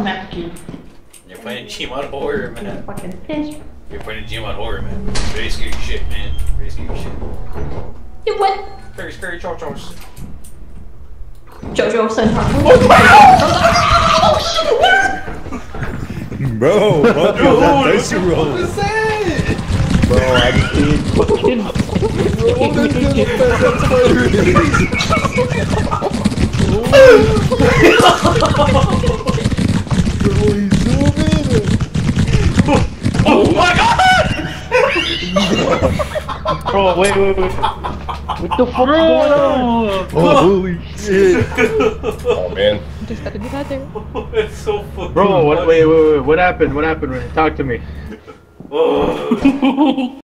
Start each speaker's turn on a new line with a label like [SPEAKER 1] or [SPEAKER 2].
[SPEAKER 1] horror map again.
[SPEAKER 2] You're playing Gmod horror, man.
[SPEAKER 1] Fucking pissed.
[SPEAKER 2] You're playing Gmod horror, man. Very scary shit, man. Very scary shit.
[SPEAKER 1] You what?
[SPEAKER 2] Very scary chochos.
[SPEAKER 1] Jojo sent oh, her.
[SPEAKER 3] Bro, what
[SPEAKER 2] Bro,
[SPEAKER 3] was that
[SPEAKER 2] what
[SPEAKER 3] dicey roll?
[SPEAKER 2] was that?
[SPEAKER 3] Bro, I just did fucking. Bro, he's zooming.
[SPEAKER 2] Oh my god!
[SPEAKER 4] Bro, wait, wait, wait. What the fuck is going on?
[SPEAKER 3] Oh, holy shit. Oh, man.
[SPEAKER 5] Just gotta get out there.
[SPEAKER 2] It's so fucking
[SPEAKER 4] Bro, what, wait, wait, wait. What happened? What happened? Talk to me.
[SPEAKER 2] Oh.